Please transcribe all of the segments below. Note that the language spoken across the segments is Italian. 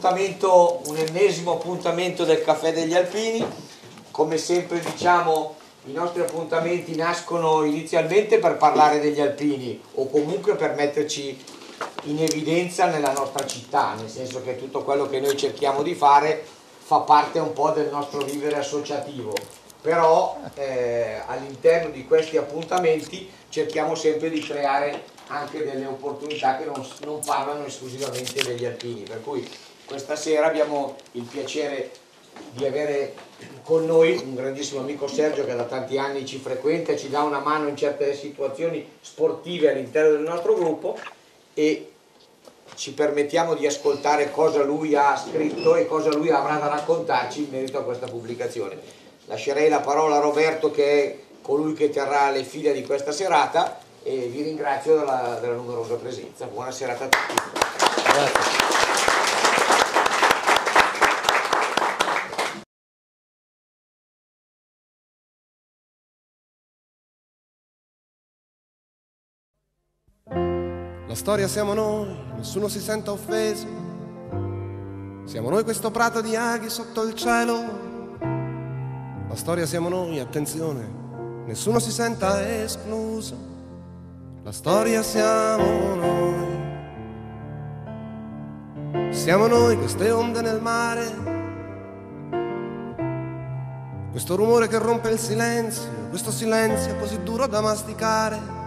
un appuntamento, un ennesimo appuntamento del Caffè degli Alpini. Come sempre diciamo, i nostri appuntamenti nascono inizialmente per parlare degli alpini o comunque per metterci in evidenza nella nostra città, nel senso che tutto quello che noi cerchiamo di fare fa parte un po' del nostro vivere associativo, però eh, all'interno di questi appuntamenti cerchiamo sempre di creare anche delle opportunità che non, non parlano esclusivamente degli alpini, per cui questa sera abbiamo il piacere di avere con noi un grandissimo amico Sergio che da tanti anni ci frequenta e ci dà una mano in certe situazioni sportive all'interno del nostro gruppo e ci permettiamo di ascoltare cosa lui ha scritto e cosa lui avrà da raccontarci in merito a questa pubblicazione. Lascerei la parola a Roberto che è colui che terrà le file di questa serata e vi ringrazio della, della numerosa presenza. Buona serata a tutti. Grazie. La storia siamo noi, nessuno si senta offeso. Siamo noi questo prato di aghi sotto il cielo. La storia siamo noi, attenzione, nessuno si senta escluso. La storia siamo noi. Siamo noi queste onde nel mare. Questo rumore che rompe il silenzio, questo silenzio così duro da masticare.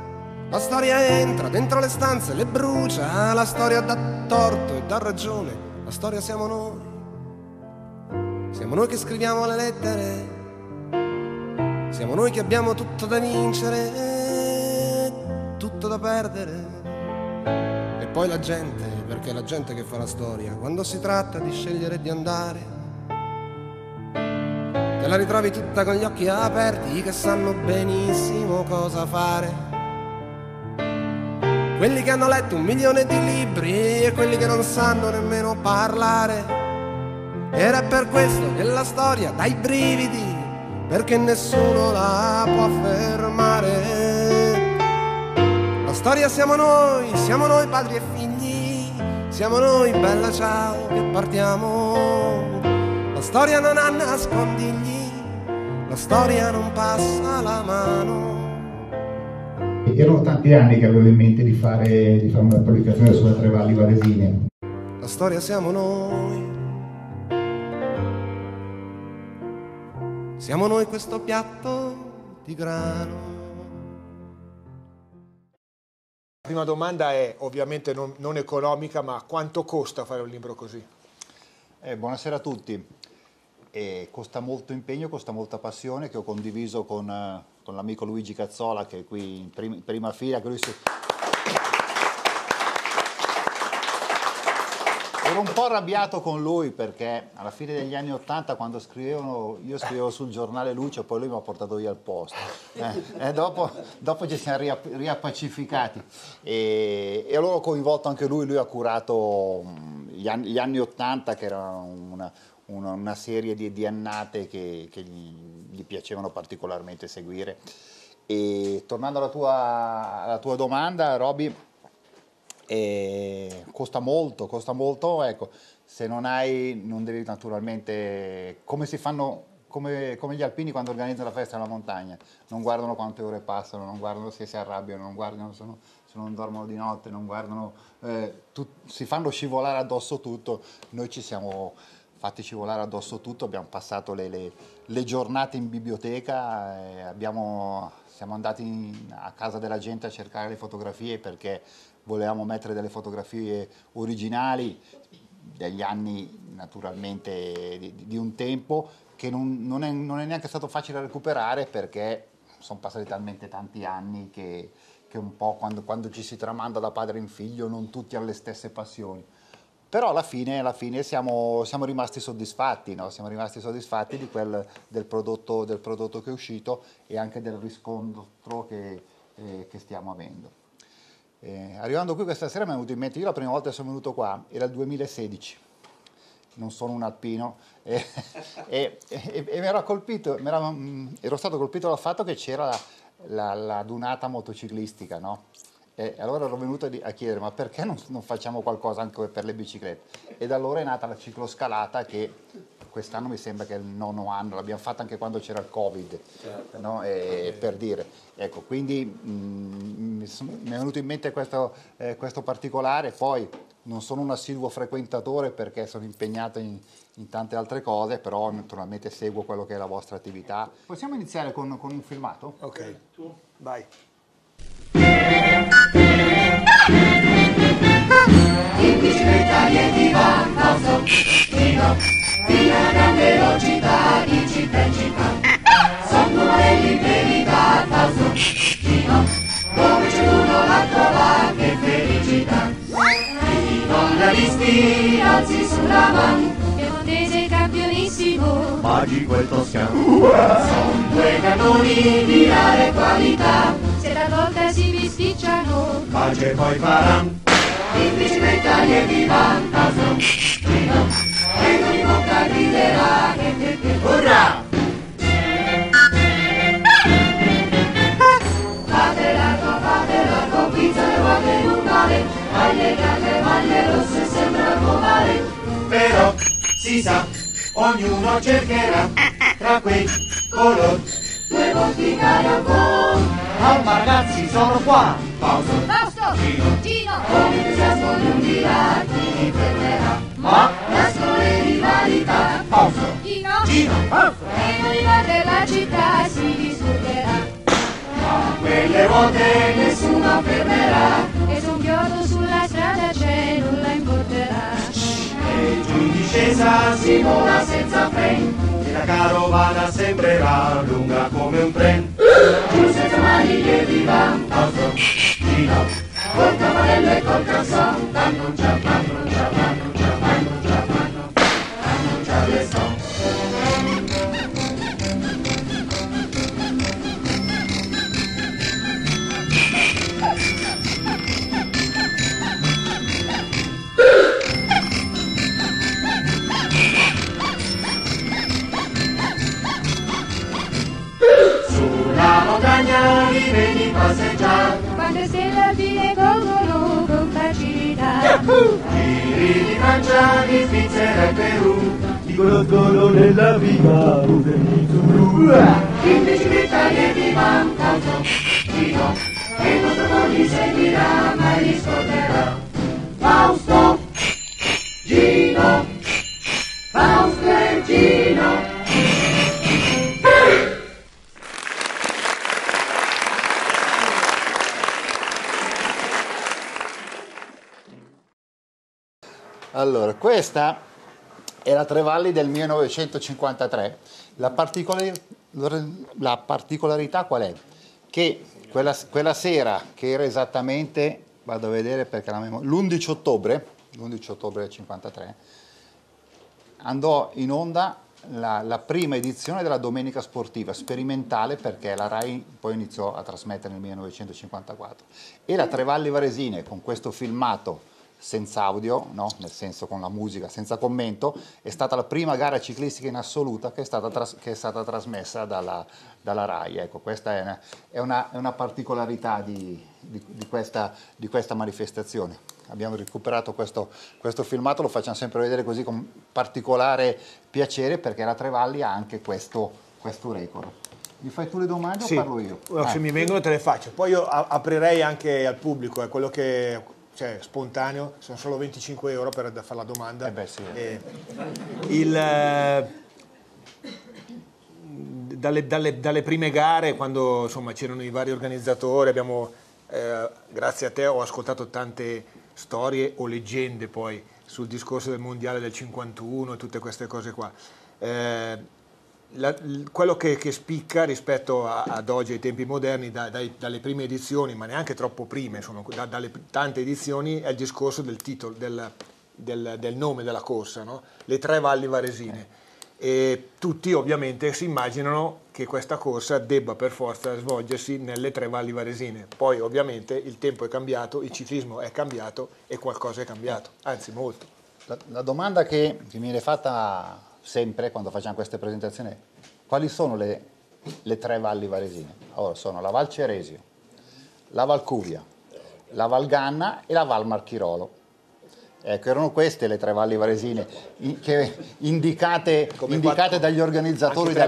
La storia entra dentro le stanze, le brucia, la storia dà torto e dà ragione, la storia siamo noi. Siamo noi che scriviamo le lettere, siamo noi che abbiamo tutto da vincere, tutto da perdere. E poi la gente, perché è la gente che fa la storia, quando si tratta di scegliere di andare, te la ritrovi tutta con gli occhi aperti che sanno benissimo cosa fare quelli che hanno letto un milione di libri e quelli che non sanno nemmeno parlare. È per questo che la storia dà i brividi, perché nessuno la può fermare. La storia siamo noi, siamo noi padri e figli, siamo noi bella ciao che partiamo. La storia non ha nascondigli, la storia non passa la mano erano tanti anni che avevo in mente di fare, di fare una pubblicazione sulle tre valli varesine. La storia siamo noi. Siamo noi questo piatto di grano. La prima domanda è ovviamente non, non economica, ma quanto costa fare un libro così? Eh, buonasera a tutti. Eh, costa molto impegno, costa molta passione che ho condiviso con, con l'amico Luigi Cazzola che è qui in prim prima fila. Che lui si... Ero un po' arrabbiato con lui perché alla fine degli anni Ottanta quando scrivevano, io scrivevo sul giornale Luce, poi lui mi ha portato via al posto. Eh, e dopo, dopo, ci siamo riappacificati. E, e, allora ho coinvolto anche lui, lui ha curato anni, gli anni Ottanta che era una, una, una serie di, di annate che, che gli, gli, piacevano particolarmente seguire. E tornando alla tua, alla tua domanda, Roby, eh, costa molto, costa molto, ecco, se non hai, non devi naturalmente, come si fanno come, come, gli alpini quando organizzano la festa nella montagna, non guardano quante ore passano, non guardano se si arrabbiano, non guardano se non, se non dormono di notte, non guardano, eh, tu, si fanno scivolare addosso tutto, noi ci siamo fatti scivolare addosso tutto, abbiamo passato le, le, le giornate in biblioteca, abbiamo, siamo andati in, a casa della gente a cercare le fotografie perché volevamo mettere delle fotografie originali degli anni naturalmente di, di un tempo che non, non, è, non, è, neanche stato facile recuperare perché sono passati talmente tanti anni che, che un po' quando, quando ci si tramanda da padre in figlio non tutti hanno le stesse passioni però alla fine, alla fine siamo, siamo, rimasti soddisfatti, no? siamo rimasti soddisfatti quel, del, prodotto, del, prodotto, che è uscito e anche del riscontro che, eh, che stiamo avendo. Eh, arrivando qui questa sera mi è venuto in mente, io la prima volta che sono venuto qua era il 2016, non sono un alpino, e, e, e, e mi ero colpito, mi mm, ero stato colpito dal fatto che c'era la, la, la, dunata motociclistica, no? E allora ero venuto a chiedere ma perché non, non, facciamo qualcosa anche per le biciclette? E da allora è nata la cicloscalata che quest'anno mi sembra che è il nono anno, l'abbiamo fatta anche quando c'era il Covid, certo. no? e, per dire. Ecco, quindi mh, mm, mi, mi, è venuto in mente questo, eh, questo, particolare, poi non sono un assiduo frequentatore perché sono impegnato in, in, tante altre cose, però naturalmente seguo quello che è la vostra attività. Possiamo iniziare con, con un filmato? Ok, tu vai. In bicicletta di vantaggio, fino a gran velocità di città in città. Sono numeri verità, falso, fino dove c'è uno l'altro va, che felicità. I non alzi sulla mano, piemontese campionissimo, magico e toscano. Sono due cannoni di rare qualità, se talvolta si bisticciano, pace poi faranno. In bicicletta gli vivan, caso, fino e non in bocca griderà Urrà! Fate largo, fate largo, pizza le ruote in un mare Maglie gialle, maglie rosse, sembra mare Però si sa, ognuno cercherà tra quei colori. Due volti caravan Calma ragazzi, sono qua. Pausa. Fausto! Gino Gino Con entusiasmo di un chi mi fermerà Ma nascono le rivalità. Pausa Gino Gino Fausto. E non della città si discuterà Ma quelle volte nessuno fermerà. E su un chiodo sulla strada c'è, nulla importerà E giù in discesa si vola senza freni la carovana sembrerà lunga come un tren. Giù senza maniglie di vantaggio, fino col campanello e col calzone, annuncia, annuncia, annuncia, li vedi passeggiare. Quante stelle alpine colgono con facilità. Giri di di Svizzera e Perù, ti conoscono nella vita un vestito blu. In bicicletta e di vantaggio, Gino, e il nostro pony seguirà, mai riscorderà. Fausto, Gino, Allora, questa è la Trevalli del 1953. La, particolari- la particolarità qual è? Che quella, quella, sera, che era esattamente, vado a vedere perché la memoria, l'11 ottobre, l'11 ottobre del 53, andò in onda la, la, prima edizione della Domenica Sportiva, sperimentale perché la RAI poi iniziò a trasmettere nel 1954. E la Trevalli Varesine, con questo filmato senza audio, no? nel senso con la musica, senza commento, è stata la prima gara ciclistica in assoluta che è stata, tras- che è stata trasmessa dalla, dalla, RAI. Ecco, questa è una, è una, è una particolarità di, di, di, questa, di, questa, manifestazione. Abbiamo recuperato questo, questo, filmato, lo facciamo sempre vedere così con particolare piacere perché la Trevalli ha anche questo, questo record. Mi fai tu le domande sì. o parlo io? Se eh. mi vengono te le faccio. Poi io aprirei anche al pubblico, è quello che cioè spontaneo, sono solo 25 euro per fare la domanda. Eh beh, sì. eh, il, eh, dalle, dalle, dalle, prime gare, quando insomma, c'erano i vari organizzatori, abbiamo, eh, grazie a te ho ascoltato tante storie o leggende poi sul discorso del mondiale del 51 e tutte queste cose qua. La, quello che, che, spicca rispetto a, ad oggi ai tempi moderni, da, dai, dalle prime edizioni, ma neanche troppo prime, sono, da, dalle tante edizioni, è il discorso del titolo, del, del, del nome della corsa, no? le tre valli varesine. E tutti ovviamente si immaginano che questa corsa debba per forza svolgersi nelle tre valli varesine. Poi ovviamente il tempo è cambiato, il ciclismo è cambiato e qualcosa è cambiato, anzi molto. La, la domanda che, che mi viene fatta sempre quando facciamo queste presentazioni quali sono le, le tre valli varesine. Allora, sono la Val Ceresio, la Valcuvia la Valganna e la Val Marchirolo. Ecco, erano queste le tre valli varesine in- che- indicate, indicate dagli, organizzatori della,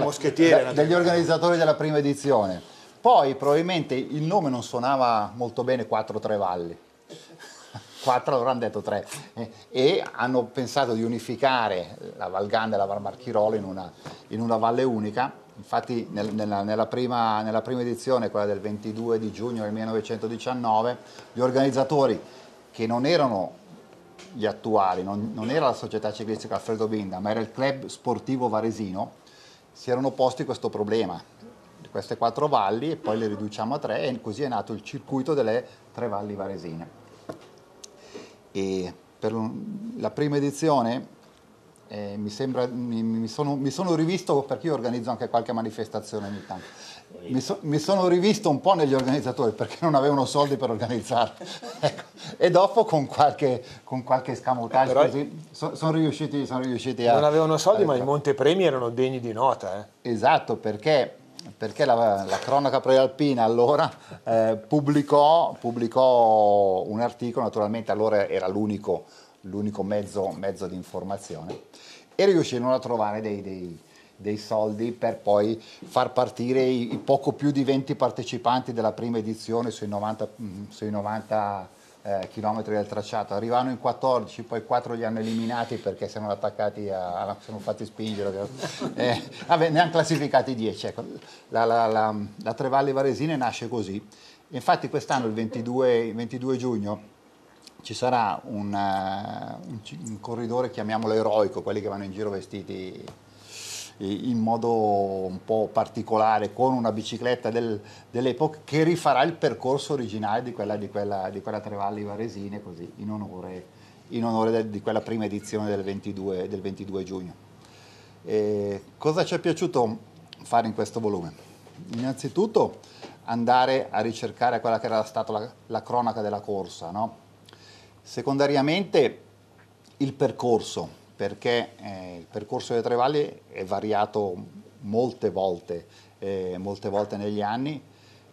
da- dagli organizzatori della prima edizione. Poi probabilmente il nome non suonava molto bene Quattro Tre Valli. Quattro allora hanno detto tre Eh, e hanno pensato di unificare la Val Ganda e la Val Marchirolo in una, in una valle unica. Infatti nel- nella, nella prima, nella prima edizione, quella del 22 di giugno del 1919, gli organizzatori che non erano gli attuali, non, non era la società ciclistica Alfredo Binda, ma era il club sportivo varesino, si erano posti questo problema queste quattro valli e poi le riduciamo a tre e così è nato il circuito delle tre valli varesine. E per la prima edizione eh, mi, sembra, mi, mi sono, mi sono rivisto, perché io organizzo anche qualche manifestazione ogni tanto, mi, so- mi sono rivisto un po' negli organizzatori perché non avevano soldi per organizzare. Ecco. E dopo con qualche, con qualche scamotage Però- così sono riusciti, son riusciti a... Non avevano soldi, a- ma i montepremi erano degni di nota. eh. Esatto, perché, perché la, la cronaca prealpina allora eh, pubblicò, pubblicò un articolo, naturalmente allora era l'unico, l'unico mezzo, mezzo di informazione, e riuscirono a trovare dei, dei- dei soldi per poi far partire i, i poco più di 20 partecipanti della prima edizione sui 90, mm, sui 90 eh, chilometri del tracciato. Arrivavano in 14, poi 4 li hanno eliminati perché si erano attaccati a, a- si sono fatti spingere. Eh, vabbè, ne hanno classificati 10. Ecco. La, la, la, la Trevalli Varesine nasce così. Infatti quest'anno, il 22, il 22 giugno, ci sarà un, eh, un un corridore, chiamiamolo eroico, quelli che vanno in giro vestiti in modo un po' particolare con una bicicletta del- dell'epoca che rifarà il percorso originale di quella, di quella, di quella Trevalli Varesine così in onore, in onore del- di quella prima edizione del 22, del 22 giugno. E cosa ci è piaciuto fare in questo volume? Innanzitutto andare a ricercare quella che era stata la, la cronaca della corsa, no? secondariamente il percorso, perché eh, il percorso delle Tre Valli è variato molte volte, eh, molte volte negli anni,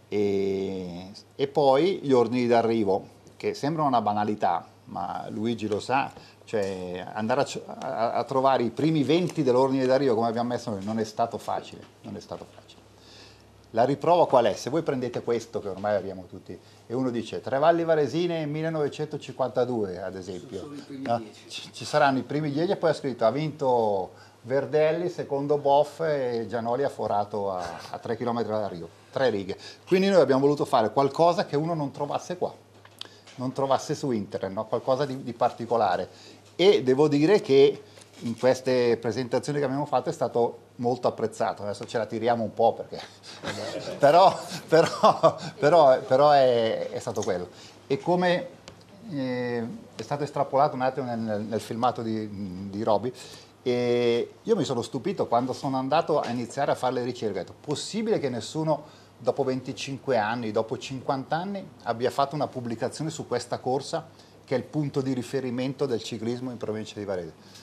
e, e poi gli ordini d'arrivo, che sembrano una banalità, ma Luigi lo sa, cioè andare a, a- a trovare i primi 20 dell'ordine d'arrivo come abbiamo messo noi non è stato facile, non è stato facile. La riprova qual è? Se voi prendete questo che ormai abbiamo tutti e uno dice Trevalli Varesine 1952 ad esempio, no? ci, ci saranno i primi 10 e poi ha scritto ha vinto Verdelli, secondo Boff e Gianoli ha forato a, a 3 km dall'arrivo, tre righe. Quindi noi abbiamo voluto fare qualcosa che uno non trovasse qua, non trovasse su internet, no? qualcosa di, di particolare. E devo dire che in queste presentazioni che abbiamo fatto è stato molto apprezzato, adesso ce la tiriamo un po' perché... però, però, però, però è, è stato quello. E come eh, è stato estrapolato un attimo nel, nel- filmato di, di Roby, e io mi sono stupito quando sono andato a iniziare a fare le ricerche, ho detto, possibile che nessuno dopo 25 anni, dopo 50 anni abbia fatto una pubblicazione su questa corsa che è il punto di riferimento del ciclismo in provincia di Varese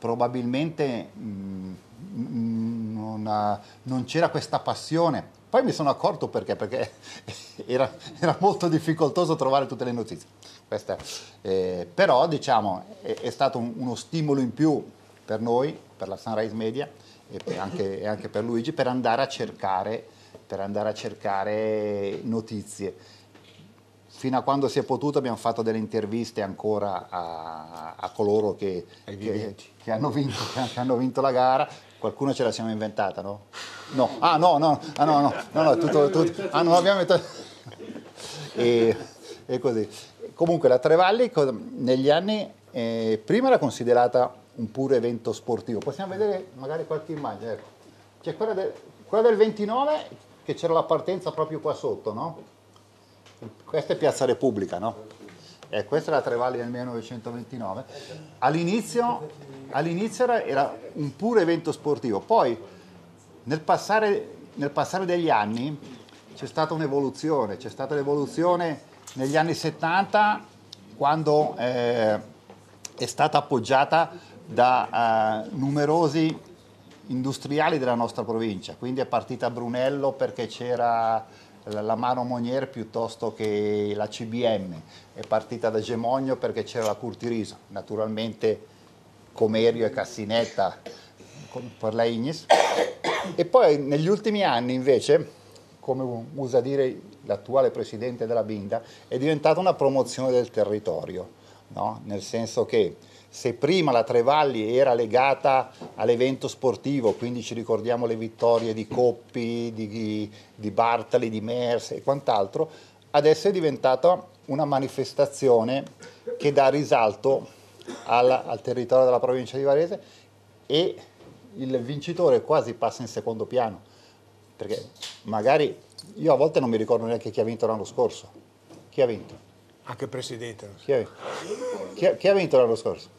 probabilmente mh, mh, non, ha- non c'era questa passione. Poi mi sono accorto perché, perché era, era molto difficoltoso trovare tutte le notizie. Questa- eh, però diciamo è, è stato un- uno stimolo in più per noi, per la Sunrise Media e anche, e anche per Luigi, per andare a cercare, per andare a cercare notizie fino a quando si è potuto abbiamo fatto delle interviste ancora a, a coloro che, che- che hanno vinto, che hanno vinto la gara. Qualcuna ce la siamo inventata, no? No, ah no, no, ah, no, no, no, no, tutto, tutto- ah, non abbiamo inventato. E, e così. Comunque la Trevalli negli anni eh, prima era considerata un puro evento sportivo. Possiamo vedere magari qualche immagine. Ecco. C'è quella, del- quella del 29 che c'era la partenza proprio qua sotto, no? Questa è Piazza Repubblica, no? E questa è la Trevalli del 1929. All'inizio, all'inizio era, un puro evento sportivo, poi nel passare, nel passare degli anni c'è stata un'evoluzione, c'è stata l'evoluzione negli anni 70 quando eh, è stata appoggiata da eh, numerosi industriali della nostra provincia, quindi è partita Brunello perché c'era la, Mano Monier piuttosto che la CBM, è partita da Gemogno perché c'era la Curtiriso, naturalmente Comerio e Cassinetta per la Ignis. E poi negli ultimi anni invece, come usa dire l'attuale presidente della Binda, è diventata una promozione del territorio, no? nel senso che se prima la Trevalli era legata all'evento sportivo, quindi ci ricordiamo le vittorie di Coppi, di, di Bartali, di Mers e quant'altro, adesso è diventata una manifestazione che dà risalto al, al territorio della provincia di Varese e il vincitore quasi passa in secondo piano, perché magari io a volte non mi ricordo neanche chi ha vinto l'anno scorso. Chi ha vinto? Anche presidente. Chi ha, chi ha- chi ha vinto l'anno scorso?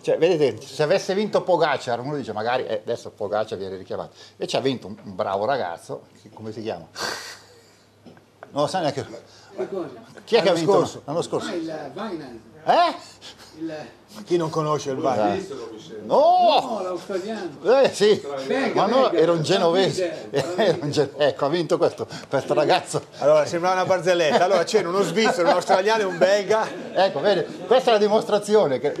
Cioè, vedete, se avesse vinto Pogacar, uno dice magari eh, adesso Pogacar viene richiamato. Invece ha vinto un, un bravo ragazzo, come si chiama? Non lo sa neanche. Chi è che ha L'anno vinto scorso. l'anno scorso? Il Eh? il Chi non conosce il bar? No! no, l'australiano. Eh sì, Venga, ma no, venga, era un genovese. Era un gen- ecco, ha vinto questo, questo ragazzo. Allora, sembrava una barzelletta. Allora c'era uno svizzero, un australiano e un belga. Ecco, vedi, questa è la dimostrazione che,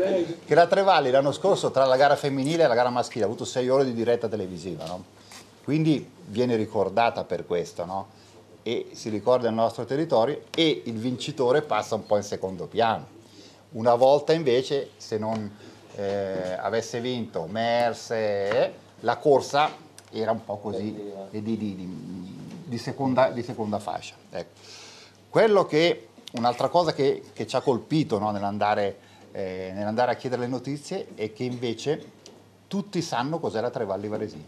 che la Trevalli l'anno scorso tra la gara femminile e la gara maschile ha avuto sei ore di diretta televisiva, no? quindi viene ricordata per questo, no? e si ricorda il nostro territorio e il vincitore passa un po' in secondo piano. Una volta invece, se non eh, avesse vinto Mers, eh, la corsa era un po' così di, di- di- seconda, di seconda fascia. Ecco. Quello che, un'altra cosa che, che ci ha colpito no, nell'andare, eh, nell'andare a chiedere le notizie è che invece tutti sanno cos'è la Trevalli Varesini.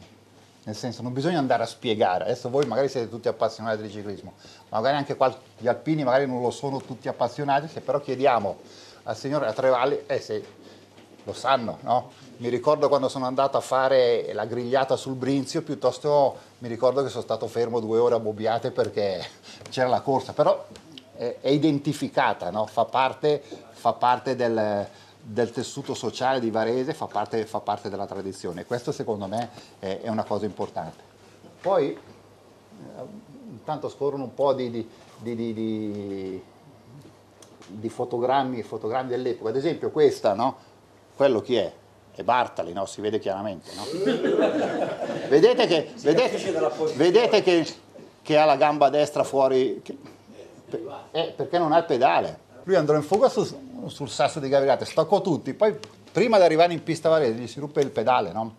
Nel senso, non bisogna andare a spiegare. Adesso voi magari siete tutti appassionati di ciclismo, ma magari anche qual- gli alpini magari non lo sono tutti appassionati, se però chiediamo al signore a Trevalli, eh se lo sanno, no? Mi ricordo quando sono andato a fare la grigliata sul Brinzio, piuttosto mi ricordo che sono stato fermo due ore a Bobbiate perché c'era la corsa, però è, è identificata, no? fa parte, fa parte del, del tessuto sociale di Varese, fa parte, fa parte della tradizione. Questo secondo me è, è una cosa importante. Poi eh, intanto scorrono un po' di, di- di- di- di- fotogrammi, fotogrammi dell'epoca. Ad esempio questa, no? Quello chi è? È Bartali, no? Si vede chiaramente, no? vedete che, vedete, vedete che, che ha la gamba destra fuori, che- eh, perché non ha il pedale. Lui andò in fuga sul, sul sasso di Gavirate, staccò tutti, poi prima di arrivare in pista Varese gli si ruppe il pedale, no?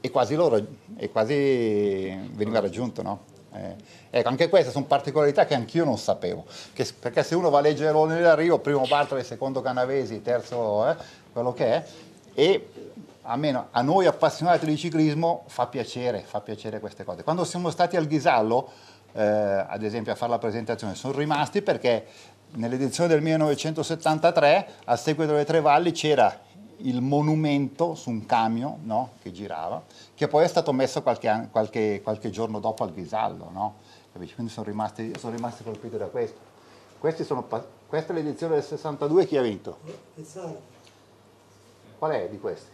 E quasi, loro, e quasi veniva raggiunto, no? Eh, ecco, anche queste sono particolarità che anch'io non sapevo, che- perché se uno va a leggere l'ordine d'arrivo, primo Bartoli, secondo Canavesi, terzo eh, quello che è, e almeno a noi appassionati di ciclismo fa piacere, fa piacere queste cose. Quando siamo stati al Ghisallo, eh, ad esempio a fare la presentazione, sono rimasti perché nell'edizione del 1973, a seguito delle Tre Valli, c'era il monumento su un camion no, che girava, che poi è stato messo qualche, qualche- qualche giorno dopo al Ghisallo. No? Quindi sono rimasti, sono rimasti colpiti da questo. Questi sono questa è l'edizione del 62, chi ha vinto? Qual è di questi?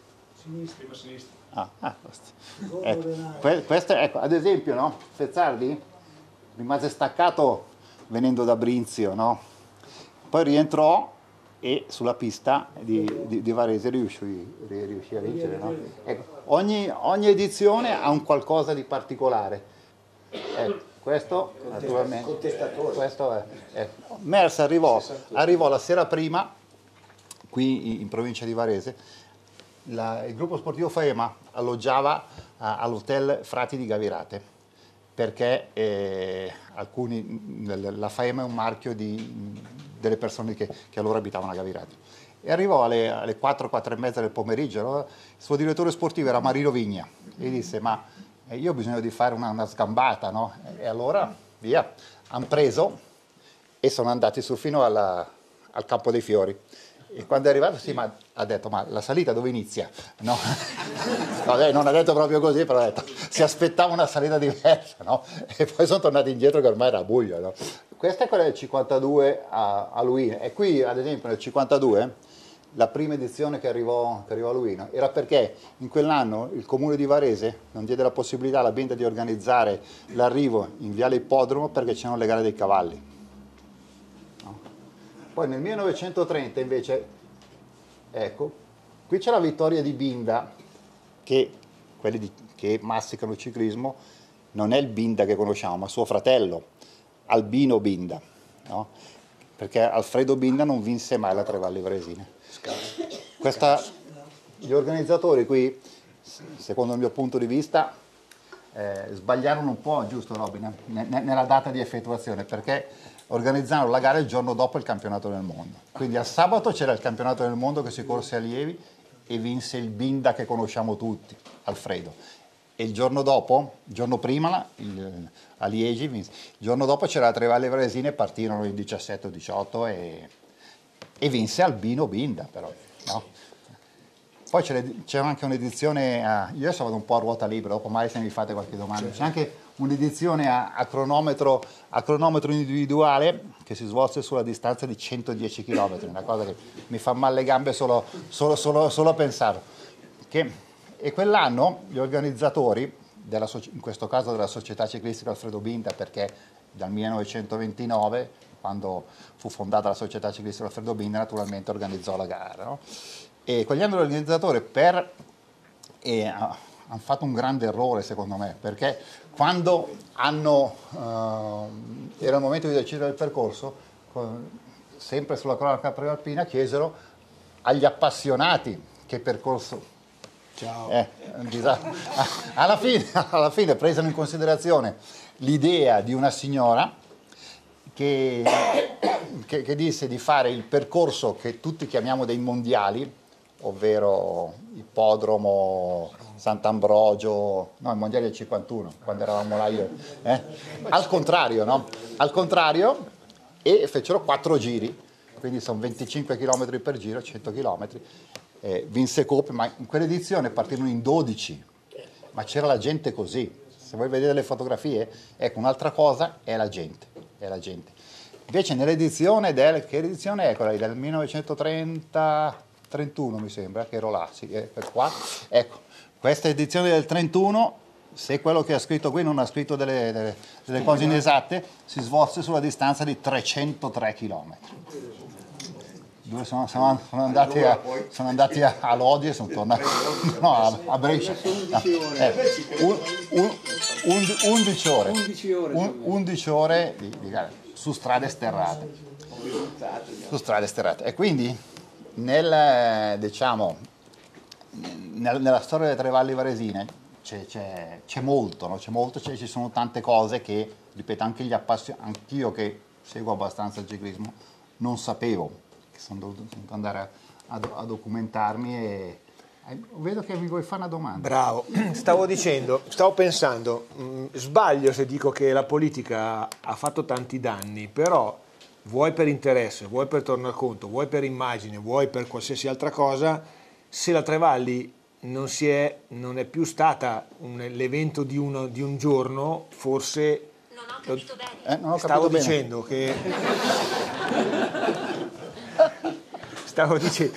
Ah, ah, questo. Ecco, que- questo, ecco, ad esempio, no? Fezzardi rimase staccato venendo da Brinzio, no? Poi rientrò e sulla pista di, di- di Varese riuscì, ri- riuscì a vincere. no? Ecco, ogni, ogni edizione ha un qualcosa di particolare. Ecco, questo naturalmente questo è, è- Mers arrivò, arrivò la sera prima qui in- in provincia di Varese la- il gruppo sportivo Faema alloggiava all'hotel Frati di Gavirate perché eh, alcuni, la Faema è un marchio di- delle persone che, che allora abitavano a Gavirate. E arrivò alle, alle 4, 4 e mezza del pomeriggio, no? il suo direttore sportivo era Marino Vigna e disse ma eh, io ho bisogno di fare una, una sgambata, no? E allora via, hanno preso e sono andati su fino alla- al campo dei fiori. E quando è arrivato, sì, ma ha detto, ma la salita dove inizia? No, No, lei non ha detto proprio così, però ha detto, si aspettava una salita diversa, no? E poi sono tornati indietro che ormai era buio, no? Questa è quella del 52 a, a Luine. E qui, ad esempio, nel 52 la prima edizione che arrivò, che arrivò a Luino era perché in quell'anno il comune di Varese non diede la possibilità alla Binda di organizzare l'arrivo in Viale Ippodromo perché c'erano le gare dei cavalli. Poi nel 1930 invece, ecco, qui c'è la vittoria di Binda che quelli di- che masticano il ciclismo non è il Binda che conosciamo, ma suo fratello, Albino Binda, no? perché Alfredo Binda non vinse mai la Trevalli Varesine. Questa, gli organizzatori qui, secondo il mio punto di vista, eh, sbagliarono un po', giusto Robin, ne- ne- nella data di effettuazione, perché organizzarono la gara il giorno dopo il campionato del mondo. Quindi al sabato c'era il campionato del mondo che si corse a Lievi e vinse il Binda che conosciamo tutti, Alfredo. E il giorno dopo, il giorno prima, il- a Liegi, vinse. il giorno dopo c'era la Trevalle Varesine, partirono il 17 o 18 e, e vinse Albino Binda però. no? Poi c'è anche un'edizione, a, io adesso vado un po' a ruota libera, dopo magari se mi fate qualche domanda, c'è anche un'edizione a, a cronometro, a cronometro individuale che si svolse sulla distanza di 110 km, una cosa che mi fa male le gambe solo, solo, solo, solo a pensarlo. Che- e quell'anno gli organizzatori, della in questo caso della Società Ciclistica Alfredo Binda, perché dal 1929, quando fu fondata la Società Ciclistica Alfredo Binda, naturalmente organizzò la gara. no? E quegli anni l'organizzatore per e ha- hanno fatto un grande errore secondo me perché quando hanno, ehm, era il momento di decidere il percorso co- sempre sulla cronaca prealpina chiesero agli appassionati che percorso Ciao. eh, alla, fine, alla fine presero in considerazione l'idea di una signora che, che- che disse di fare il percorso che tutti chiamiamo dei mondiali, ovvero ippodromo Sant'Ambrogio, no, i mondiali del 51, quando eravamo là io. eh? Al contrario, no? Al contrario, e fecero quattro giri, quindi sono 25 km per giro, 100 km. Eh, vinse Coppe, ma in quell'edizione partirono in 12, ma c'era la gente così. Se voi vedete le fotografie, ecco, un'altra cosa è la gente, è la gente. Invece nell'edizione del, che edizione è quella lì? del 1930, 31 mi sembra, che ero là, sì, eh, per qua. Ecco, questa edizione del 31, se quello che ha scritto qui non ha scritto delle, delle- delle cose inesatte, si svolse sulla distanza di 303 km. Dove sono, sono- sono andati, a, sono andati a, a Lodi e sono tornati no, a, a Brescia. Eh, un- un- un- 11 ore, 11 ore, Un- 11 ore di, di su strade sterrate. Su strade sterrate. E quindi nel, diciamo, nel- nella storia delle tre valli varesine c'è, c'è- c'è molto, no? c'è molto, c'è- ci sono tante cose che, ripeto, anche gli appassionati, anch'io che seguo abbastanza il ciclismo, non sapevo, che sono dovuto, andare a, a- a documentarmi e eh, vedo che mi vuoi fare una domanda. Bravo, stavo dicendo, stavo pensando, mh, sbaglio se dico che la politica ha fatto tanti danni, però vuoi per interesse, vuoi per tornaconto, vuoi per immagine, vuoi per qualsiasi altra cosa, se la Trevalli non, si è, non è più stata un- l'evento di, uno- di un giorno, forse... Non ho capito bene. Eh, non ho Stavo capito bene. dicendo che... Stavo dicendo,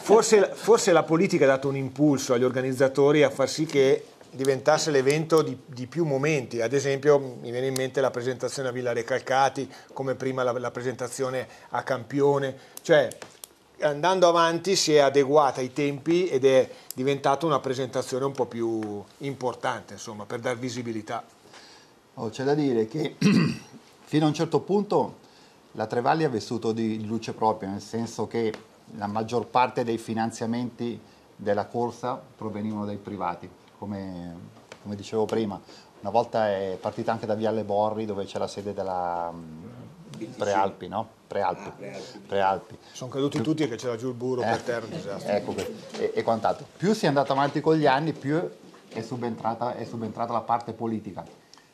forse, forse la politica ha dato un impulso agli organizzatori a far sì che diventasse l'evento di, di più momenti. Ad esempio, mi viene in mente la presentazione a Villa Recalcati, come prima la, la presentazione a Campione. Cioè, andando avanti si è adeguata ai tempi ed è diventata una presentazione un po' più importante, insomma, per dar visibilità. Oh, c'è da dire che fino a un certo punto la Trevalli ha vissuto di luce propria, nel senso che la maggior parte dei finanziamenti della corsa provenivano dai privati, come, come dicevo prima. Una volta è partita anche da Viale Borri, dove c'è la sede della Prealpi, no? Prealpi. Prealpi. Sono caduti tutti e che c'era giù il burro per terra, un disastro. Ecco, e, e quant'altro. Più si è andato avanti con gli anni, più è subentrata, è subentrata la parte politica,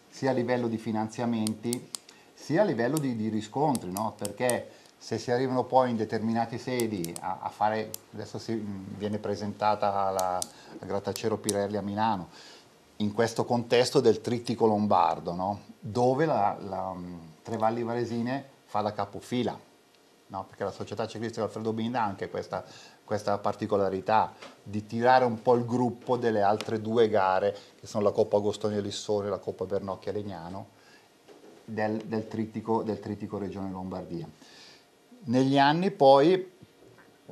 sia a livello di finanziamenti, sia a livello di, di riscontri, no? perché se si arrivano poi in determinate sedi a, a fare, adesso si, mh, viene presentata la, la Grattacielo Pirelli a Milano, in questo contesto del trittico lombardo, no? dove la, la, mh, Trevalli Varesine fa da capofila no? perché la società ciclistica Alfredo Binda ha anche questa, questa particolarità di tirare un po' il gruppo delle altre due gare, che sono la Coppa Agostoni Lissone e la Coppa Bernocchia Legnano, del, del, trittico, del trittico Regione Lombardia. Negli anni poi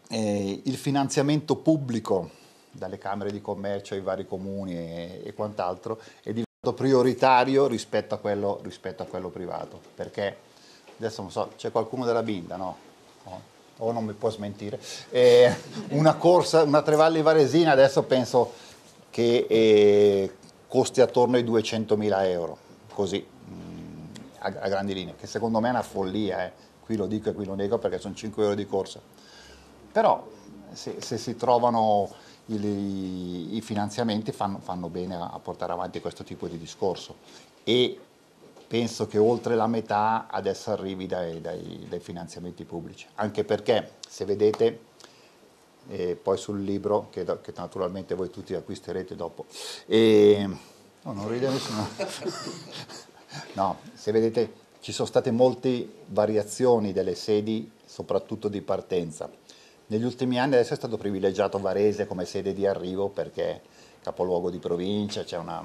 eh, il finanziamento pubblico dalle camere di commercio ai vari comuni e, e quant'altro è diventato prioritario rispetto a, quello, rispetto a quello privato, perché adesso non so, c'è qualcuno della Binda, no? O non mi può smentire. Eh, una corsa, una Trevalli Varesina adesso penso che eh, costi attorno ai 200.000 euro, così, mh, a, a, grandi linee, che secondo me è una follia, eh. Qui lo dico e qui lo nego perché sono 5 euro di corsa. Però se, se si trovano i, i finanziamenti fanno, fanno bene a, a portare avanti questo tipo di discorso. E penso che oltre la metà adesso arrivi dai, dai, dai finanziamenti pubblici, anche perché se vedete eh, poi sul libro che, che, naturalmente voi tutti acquisterete dopo, e, no, non ride nessuno, no, se vedete ci sono state molte variazioni delle sedi, soprattutto di partenza. Negli ultimi anni adesso è stato privilegiato Varese come sede di arrivo perché capoluogo di provincia, c'è una,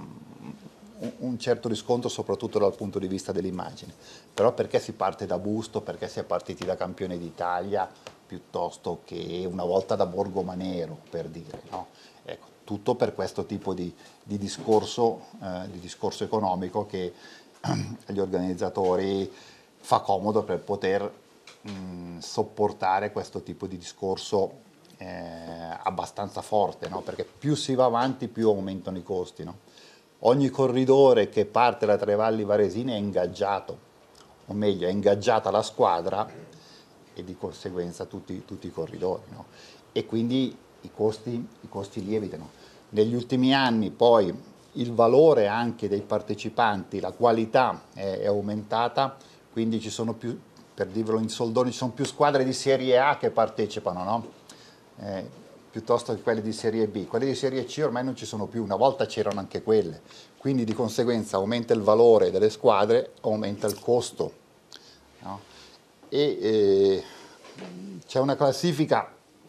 un certo riscontro soprattutto dal punto di vista dell'immagine, però perché si parte da Busto, perché si è partiti da campione d'Italia piuttosto che una volta da Borgo Manero per dire, no? ecco, tutto per questo tipo di, di, discorso, eh, di discorso economico che agli organizzatori fa comodo per poter mh, sopportare questo tipo di discorso eh, abbastanza forte, no? perché più si va avanti più aumentano i costi. No? ogni corridore che parte da Trevalli Varesini è ingaggiato, o meglio è ingaggiata la squadra e di conseguenza tutti, tutti i corridori. No? E quindi i costi, i costi lievitano. Negli ultimi anni poi il valore anche dei partecipanti, la qualità è, è aumentata, quindi ci sono più, per dirvelo in soldoni, ci sono più squadre di Serie A che partecipano, no? eh, piuttosto che quelle di serie B. Quelle di serie C ormai non ci sono più, una volta c'erano anche quelle, quindi di conseguenza aumenta il valore delle squadre, aumenta il costo. No? E eh, c'è, una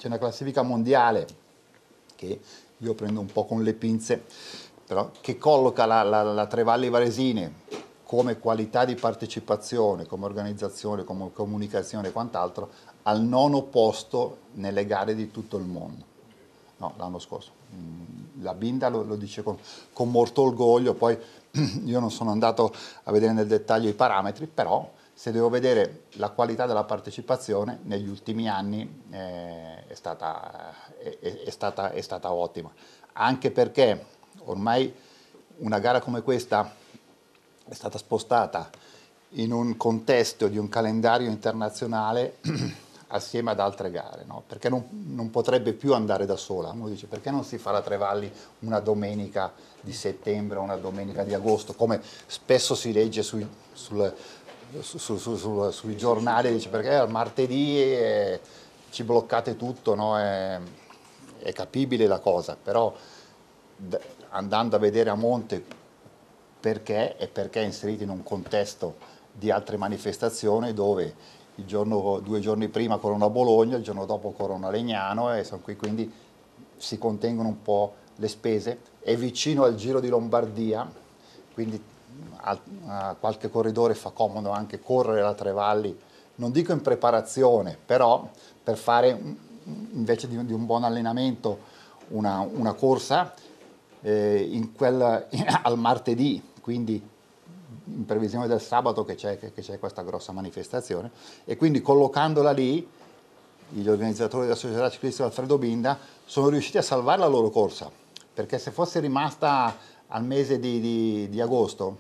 una classifica mondiale che io prendo un po' con le pinze, però, che colloca la, la, la Trevalli Varesine come qualità di partecipazione, come organizzazione, come comunicazione e quant'altro, al nono posto nelle gare di tutto il mondo. No, l'anno scorso. Mm, la Binda lo, lo dice con, con, molto orgoglio, poi io non sono andato a vedere nel dettaglio i parametri, però se devo vedere la qualità della partecipazione negli ultimi anni eh, è, stata, è, è, stata, è stata ottima, anche perché ormai una gara come questa è stata spostata in un contesto di un calendario internazionale assieme ad altre gare, no? perché non, non, potrebbe più andare da sola. Uno dice perché non si fa la Trevalli una domenica di settembre o una domenica di agosto, come spesso si legge sui, sul, su, su, su, sui giornali, dice perché al martedì eh, ci bloccate tutto, no? è, è, capibile la cosa, però andando a vedere a monte perché e perché è inserito in un contesto di altre manifestazioni dove giorno, due giorni prima Corona Bologna, il giorno dopo Corona Legnano e sono qui quindi si contengono un po' le spese. È vicino al Giro di Lombardia, quindi a, a qualche corridore fa comodo anche correre la Trevalli, non dico in preparazione, però per fare invece di, di un buon allenamento una, una corsa eh, quel, al martedì, quindi in previsione del sabato che c'è, che c'è questa grossa manifestazione. E quindi collocandola lì gli organizzatori della società ciclistica Alfredo Binda sono riusciti a salvare la loro corsa. Perché se fosse rimasta al mese di, di, di agosto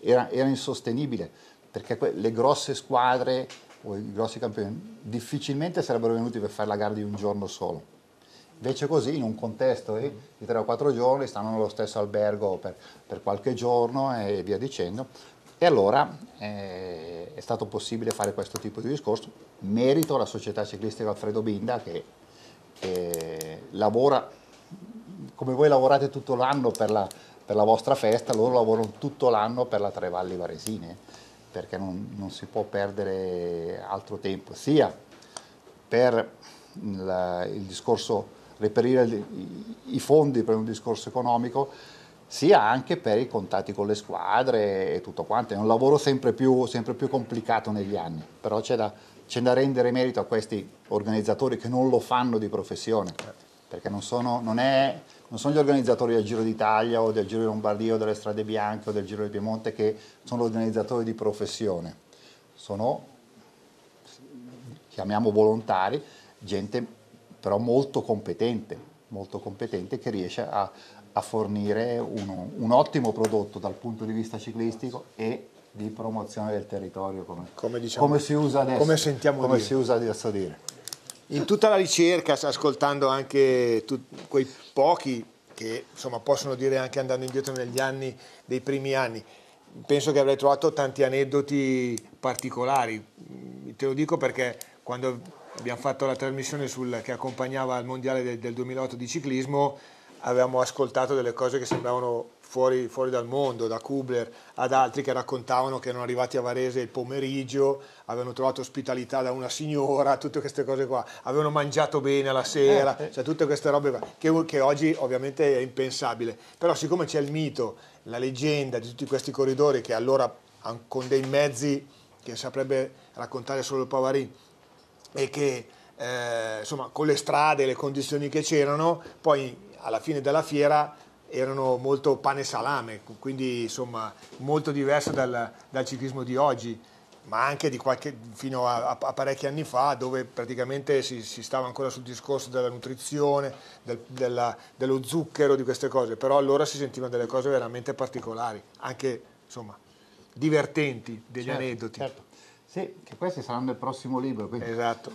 era, era, insostenibile. Perché le grosse squadre o i grossi campioni difficilmente sarebbero venuti per fare la gara di un giorno solo Invece così in un contesto eh, di 3 o 4 giorni stanno nello stesso albergo per, per qualche giorno e via dicendo. E allora eh, è stato possibile fare questo tipo di discorso. Merito alla società ciclistica Alfredo Binda che, che lavora come voi lavorate tutto l'anno per la, per la, vostra festa, loro lavorano tutto l'anno per la Trevalli Varesine. perché non, non si può perdere altro tempo, sia per il, il discorso reperire i, fondi per un discorso economico, sia anche per i contatti con le squadre e tutto quanto. È un lavoro sempre più, sempre più complicato negli anni, però c'è da, c'è da rendere merito a questi organizzatori che non lo fanno di professione, perché non sono, non è, non sono gli organizzatori del Giro d'Italia o del Giro di Lombardia o delle Strade Bianche o del Giro di Piemonte che sono organizzatori di professione, sono, chiamiamo volontari, gente però molto competente, molto competente che riesce a, a fornire uno, un ottimo prodotto dal punto di vista ciclistico e di promozione del territorio come, Come diciamo- come si usa adesso. come sentiamo come dire. si usa adesso dire. In tutta la ricerca, ascoltando anche tu- quei pochi che insomma, possono dire anche andando indietro negli anni, dei primi anni, penso che avrei trovato tanti aneddoti particolari. Te lo dico perché quando abbiamo fatto la trasmissione sul- che accompagnava il mondiale del, del 2008 di ciclismo, avevamo ascoltato delle cose che sembravano fuori, fuori dal mondo, da Kubler ad altri che raccontavano che erano arrivati a Varese il pomeriggio, avevano trovato ospitalità da una signora, tutte queste cose qua, avevano mangiato bene la sera, cioè tutte queste robe qua, che, che oggi ovviamente è impensabile. Però siccome c'è il mito, la leggenda di tutti questi corridori che allora con dei mezzi che saprebbe raccontare solo il Pavarin, e che eh, insomma con le strade, le condizioni che c'erano, poi alla fine della fiera erano molto pane e salame, quindi insomma molto diverso dal, dal ciclismo di oggi, ma anche di qualche, fino a, a- a parecchi anni fa dove praticamente si, si stava ancora sul discorso della nutrizione, del- della- dello zucchero, di queste cose, però allora si sentivano delle cose veramente particolari, anche insomma divertenti, degli Certo, aneddoti. certo. Sì, che questi saranno il prossimo libro. quindi- Esatto.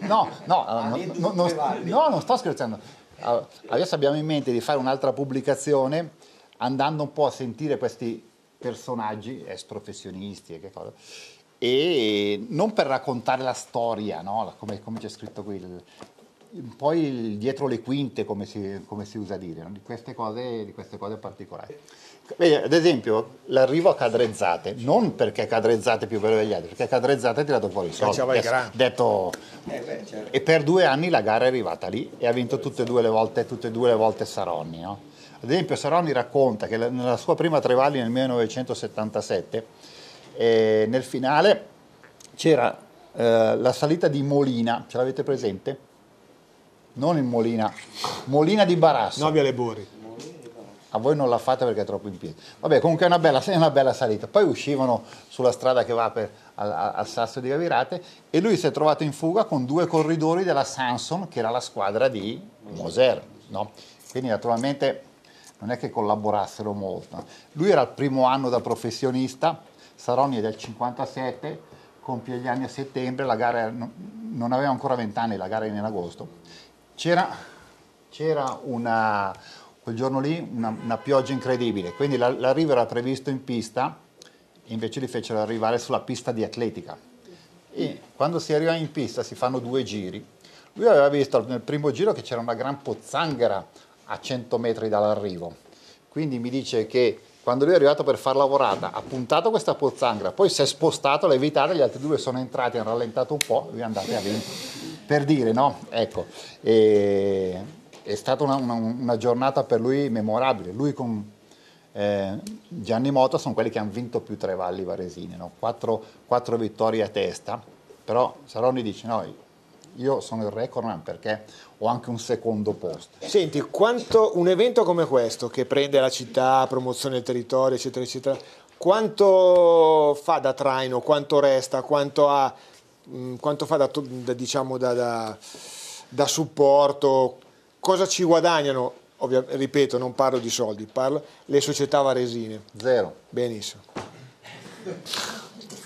No, no, no, Aneddoti no, no, Trevalli. no, non sto scherzando. Allora, Adesso abbiamo in mente di fare un'altra pubblicazione andando un po' a sentire questi personaggi, ex professionisti e che cosa, e non per raccontare la storia, no? come, come c'è scritto qui, il- poi il dietro le quinte, come si, come si usa dire, no? di, queste cose, di queste cose particolari. Vedi, ad esempio, l'arrivo a Cadrezzate, non perché Cadrezzate è più bello degli altri, perché Cadrezzate ha tirato fuori i soldi. Adesso, detto, Eh beh, certo. e per due anni la gara è arrivata lì e ha vinto tutte e due le volte, tutte e due le volte Saronni. no? Ad esempio Saronni racconta che la- nella sua prima Trevalli nel 1977, eh, nel finale c'era eh, la salita di Molina, ce l'avete presente? Non in Molina, Molina di Barasso. Novia Le Borri. A voi non la fate perché è troppo in piedi. Vabbè, comunque è una bella, è una bella salita. Poi uscivano sulla strada che va per- al, al Sasso di Gavirate e lui si è trovato in fuga con due corridori della Sanson, che era la squadra di Moser. no? Quindi naturalmente non è che collaborassero molto. Lui era il primo anno da professionista, Saroni è del 57, compie gli anni a settembre, la gara non aveva ancora 20 anni, la gara era in agosto. C'era una, quel giorno lì una, una pioggia incredibile, quindi la- l'arrivo era previsto in pista, invece li fecero arrivare sulla pista di atletica. E quando si arriva in pista si fanno due giri. Lui aveva visto nel primo giro che c'era una gran pozzanghera a 100 metri dall'arrivo. Quindi mi dice che quando lui è arrivato per far lavorata ha puntato questa pozzanghera, poi si è spostato, l'ha evitata, gli altri due sono entrati, hanno rallentato un po', lui è andato e ha vinto. Per dire, no? Ecco, e- è stata una, una- una giornata per lui memorabile. Lui con eh, Gianni Moto sono quelli che hanno vinto più Trevalli Varesine, no? quattro, quattro vittorie a testa, però Saroni dice no, io sono il recordman perché ho anche un secondo posto. Senti, quanto un evento come questo, che prende la città, promozione del territorio, eccetera, eccetera, quanto fa da traino, quanto resta, quanto, ha, mh, quanto fa da, da, diciamo, da- da supporto, cosa ci guadagnano, ovvia- ripeto, non parlo di soldi, parlo le società varesine. Zero. Benissimo.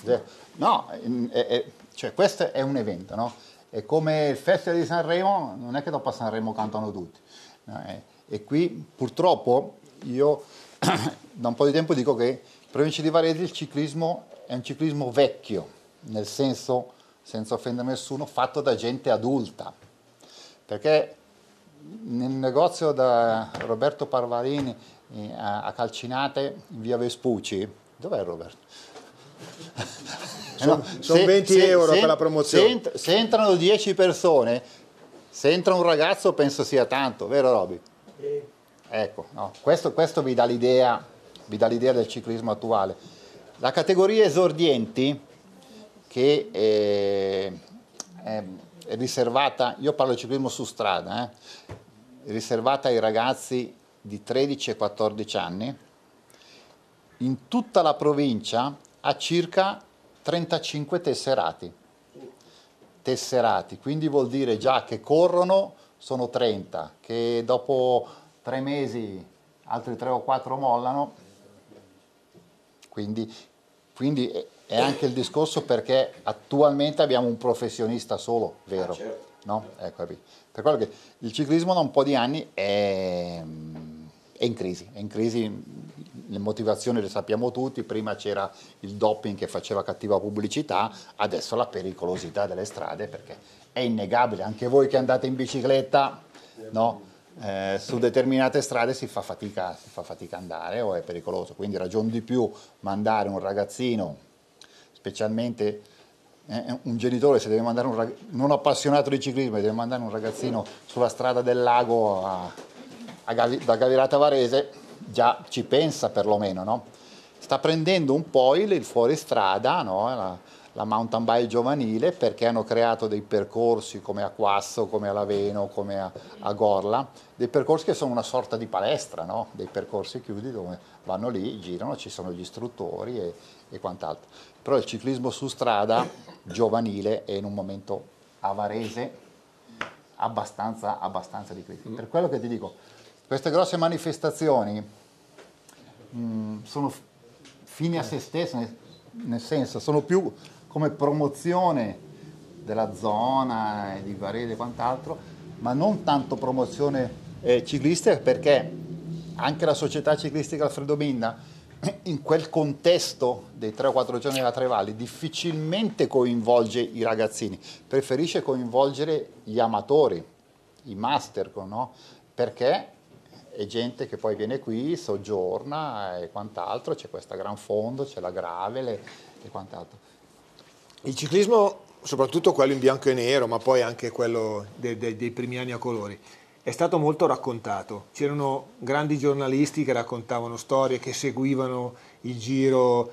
Zero. No, è- è- cioè, questo è un evento, no? È come il Festival di Sanremo, non è che dopo a Sanremo cantano tutti. no? E, e qui purtroppo io da un po' di tempo dico che in provincia di Varese il ciclismo è un ciclismo vecchio, nel senso, senza offendere nessuno, fatto da gente adulta. Perché nel negozio da Roberto Parvarini eh, a Calcinate, in via Vespucci, dov'è Roberto? Eh no, son 20 euro per la promozione. Se, ent- se entrano 10 persone, se entra un ragazzo penso sia tanto, vero Roby? Ecco, no, questo, questo vi, dà l'idea, vi dà l'idea del ciclismo attuale. La categoria esordienti, che è, è- riservata, io parlo di ciclismo su strada, eh, riservata ai ragazzi di 13 e 14 anni, in tutta la provincia ha circa 35 tesserati. Tesserati, quindi vuol dire già che corrono sono 30, che dopo tre mesi altri 3 o 4 mollano, quindi, quindi è- anche il discorso perché attualmente abbiamo un professionista solo, vero? No? Ecco, per quello che il ciclismo da un po' di anni è, è in crisi, è in crisi, le motivazioni le sappiamo tutti, prima c'era il doping che faceva cattiva pubblicità, adesso la pericolosità delle strade perché è innegabile, anche voi che andate in bicicletta, no? Eh, su determinate strade si fa, fatica, si fa fatica andare o è pericoloso, quindi ragion di più mandare un ragazzino, specialmente eh, un genitore se deve mandare un rag- non appassionato di ciclismo deve mandare un ragazzino sulla strada del lago a, a Gavi- da Gavirata Varese, già ci pensa perlomeno, no? Sta prendendo un po' il, il fuoristrada, no? la, la mountain bike giovanile, perché hanno creato dei percorsi come a Quasso, come a Laveno, come a, a Gorla, dei percorsi che sono una sorta di palestra, no? dei percorsi chiudi dove vanno lì, girano, ci sono gli istruttori e, e quant'altro. Però il ciclismo su strada giovanile è in un momento a Varese abbastanza, abbastanza di crisi. Per quello che ti dico, queste grosse manifestazioni mh, sono f- fini a se stesse, nel, nel senso sono più come promozione della zona, e di Varese e quant'altro, ma non tanto promozione eh, ciclistica perché anche la società ciclistica Alfredo Binda in quel contesto dei 3 o 4 giorni della Trevalli difficilmente coinvolge i ragazzini, preferisce coinvolgere gli amatori, i master, no? perché è gente che poi viene qui, soggiorna e quant'altro, c'è questa gran fondo, c'è la gravele e quant'altro. Il ciclismo, soprattutto quello in bianco e nero, ma poi anche quello de- de- dei primi anni a colori, è stato molto raccontato. C'erano grandi giornalisti che raccontavano storie, che seguivano il giro,